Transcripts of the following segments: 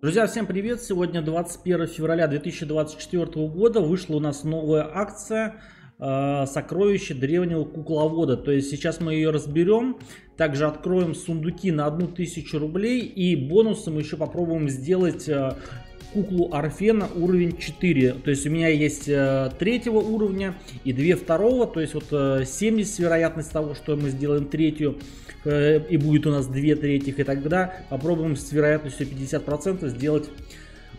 Друзья, всем привет! Сегодня 21 февраля 2024 года вышла у нас новая акция «Сокровище древнего кукловода». То есть сейчас мы ее разберем. Также откроем сундуки на 1000 рублей и бонусом еще попробуем сделать э, куклу Арфена уровень 4. То есть у меня есть э, третьего уровня и две второго. То есть вот э, 70 вероятность того, что мы сделаем третью. Э, и будет у нас две третьих. И тогда попробуем с вероятностью 50% сделать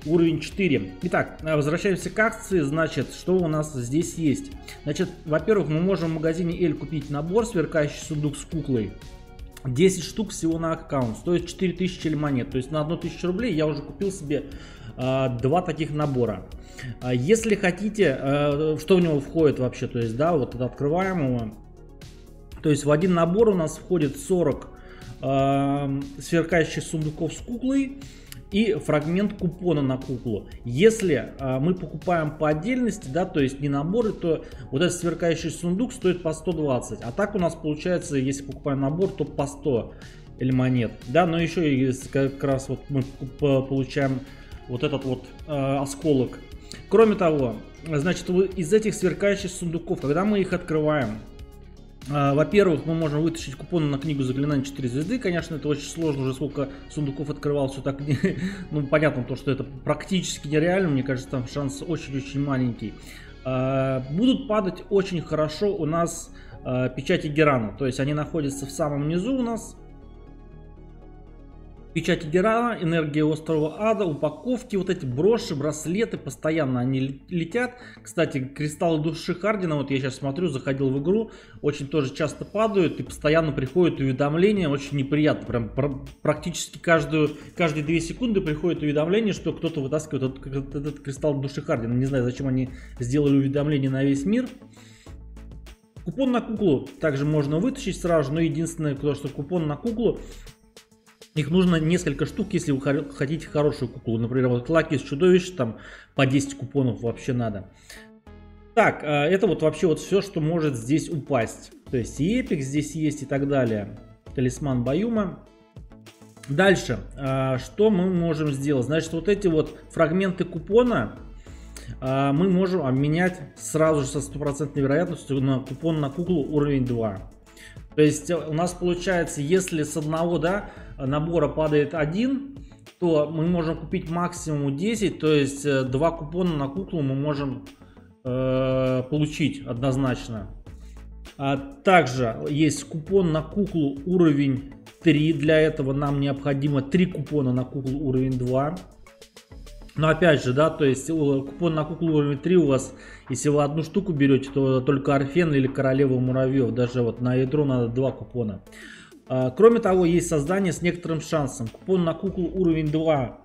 уровень 4. Итак, э, возвращаемся к акции. Значит, что у нас здесь есть? Значит, во-первых, мы можем в магазине L купить набор сверкающий сундук с куклой. 10 штук всего на аккаунт, стоит 4000 монет. То есть на 1000 рублей я уже купил себе э, два таких набора. А если хотите, э, что в него входит вообще, то есть, да, вот это открываем его. То есть в один набор у нас входит 40 э, сверкающих сундуков с куклой и фрагмент купона на куклу. Если э, мы покупаем по отдельности, да, то есть не наборы, то вот этот сверкающий сундук стоит по 120. А так у нас получается, если покупаем набор, то по 100 или монет. Да, но еще и как раз вот мы получаем вот этот вот э, осколок. Кроме того, значит, из этих сверкающих сундуков, когда мы их открываем, во-первых, мы можем вытащить купон на книгу заклинаний 4 звезды. Конечно, это очень сложно, уже сколько сундуков открывал, все так, ну, понятно, то, что это практически нереально, мне кажется, там шанс очень-очень маленький. А, будут падать очень хорошо у нас а, печати Герана, то есть они находятся в самом низу у нас, Печати Герана, энергия острова ада, упаковки, вот эти броши, браслеты, постоянно они летят. Кстати, кристаллы души Хардина, вот я сейчас смотрю, заходил в игру, очень тоже часто падают и постоянно приходят уведомления, очень неприятно. Прям практически каждую, каждые 2 секунды приходит уведомление, что кто-то вытаскивает этот, этот, этот кристалл души Хардина. Не знаю, зачем они сделали уведомление на весь мир. Купон на куклу также можно вытащить сразу, но единственное, то, что купон на куклу их нужно несколько штук, если вы хотите хорошую куклу. Например, вот Лаки из чудовищ, там по 10 купонов вообще надо. Так, а, это вот вообще вот все, что может здесь упасть. То есть и эпик здесь есть и так далее. Талисман Баюма. Дальше, а, что мы можем сделать? Значит, вот эти вот фрагменты купона а, мы можем обменять сразу же со стопроцентной вероятностью на купон на куклу уровень 2. То есть у нас получается, если с одного да, набора падает один, то мы можем купить максимум 10, то есть э, два купона на куклу мы можем э, получить однозначно. А также есть купон на куклу уровень 3, для этого нам необходимо 3 купона на куклу уровень 2. Но опять же, да, то есть купон на куклу уровень 3 у вас, если вы одну штуку берете, то только Арфен или Королева Муравьев. Даже вот на ядро надо два купона. А, кроме того, есть создание с некоторым шансом. Купон на куклу уровень 2.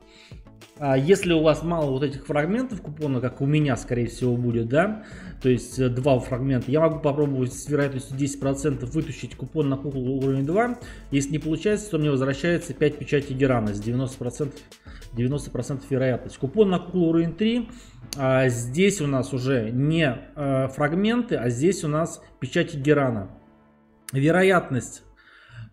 А, если у вас мало вот этих фрагментов купона, как у меня, скорее всего, будет, да, то есть э, два фрагмента, я могу попробовать с вероятностью 10% вытащить купон на куклу уровень 2. Если не получается, то мне возвращается 5 печатей Герана с 90%. 90% вероятность. Купон на куклу уровень 3. А здесь у нас уже не э, фрагменты, а здесь у нас печати Герана. Вероятность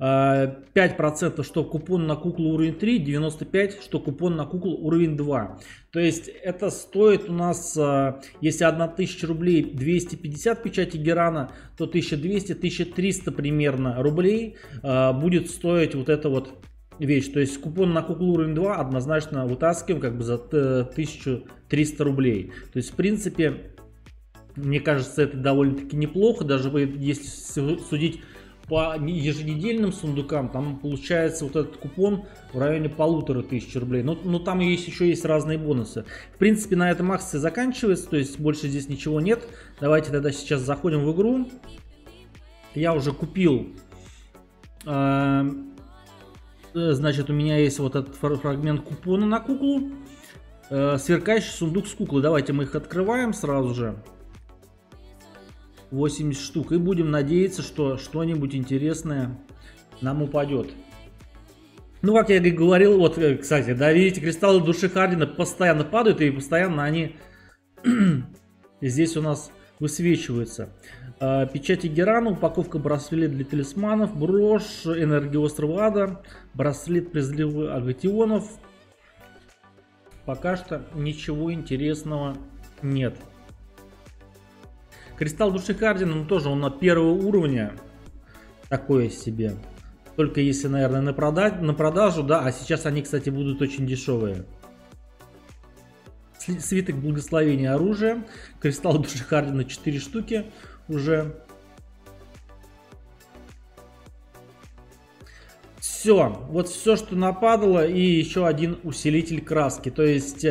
5%, э, что купон на куклу уровень 3, 95%, что купон на куклу уровень 2. То есть это стоит у нас, э, если 1000 рублей 250 печати Герана, то 1200-1300 примерно рублей э, будет стоить вот это вот вещь. То есть купон на куклу уровень 2 однозначно вытаскиваем как бы за 1300 рублей. То есть в принципе, мне кажется, это довольно-таки неплохо. Даже если судить по еженедельным сундукам, там получается вот этот купон в районе полутора тысяч рублей. Но, но там есть еще есть разные бонусы. В принципе, на этом акция заканчивается, то есть больше здесь ничего нет. Давайте тогда сейчас заходим в игру. Я уже купил э, Э, значит, у меня есть вот этот фрагмент купона на куклу. Э, сверкающий сундук с куклой. Давайте мы их открываем сразу же. 80 штук. И будем надеяться, что что-нибудь интересное нам упадет. Ну, как я говорил, вот, э, кстати, да, видите, кристаллы души Хардина постоянно падают, и постоянно они здесь у нас высвечиваются. А, печати Герана, упаковка браслет для талисманов, брошь, энергия острова ада, браслет призыва агатионов, пока что ничего интересного нет. Кристалл души Хардина, ну тоже он на первого уровня. Такое себе. Только если, наверное, на, продать, на продажу, да. А сейчас они, кстати, будут очень дешевые. Свиток благословения оружия. Кристалл души Хардина 4 штуки уже. Все, вот все, что нападало, и еще один усилитель краски. То есть,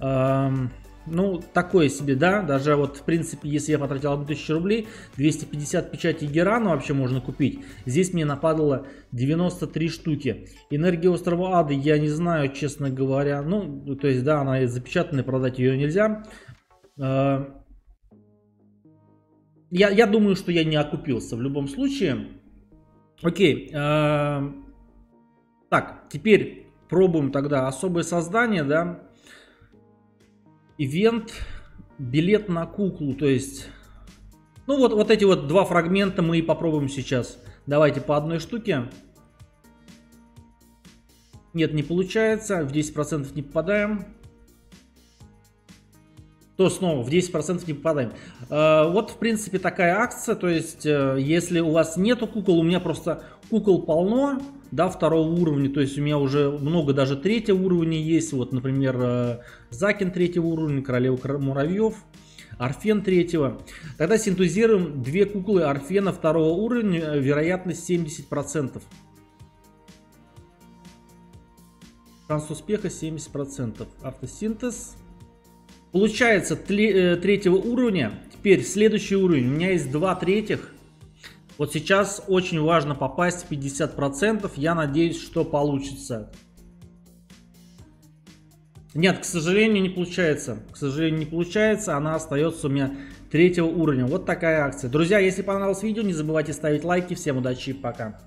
эм, ну, такое себе, да, даже вот, в принципе, если я потратил 1000 рублей, 250 печати Герана вообще можно купить. Здесь мне нападало 93 штуки. Энергия острова Ада, я не знаю, честно говоря, ну, то есть, да, она запечатанная, продать ее нельзя. Э, я, я думаю, что я не окупился в любом случае. Окей, э, так, теперь пробуем тогда особое создание, да. Ивент, билет на куклу, то есть... Ну вот, вот эти вот два фрагмента мы и попробуем сейчас. Давайте по одной штуке. Нет, не получается. В 10% не попадаем. То снова в 10% не попадаем. Э, вот, в принципе, такая акция. То есть, э, если у вас нету кукол, у меня просто кукол полно да, второго уровня, то есть у меня уже много даже третьего уровня есть, вот, например, э, Закин третьего уровня, Королева Муравьев, Арфен третьего. Тогда синтезируем две куклы Арфена второго уровня, э, вероятность 70%. Шанс успеха 70%. Автосинтез. Получается э, третьего уровня. Теперь следующий уровень. У меня есть два третьих. Вот сейчас очень важно попасть в 50%. Я надеюсь, что получится. Нет, к сожалению, не получается. К сожалению, не получается. Она остается у меня третьего уровня. Вот такая акция. Друзья, если понравилось видео, не забывайте ставить лайки. Всем удачи и пока.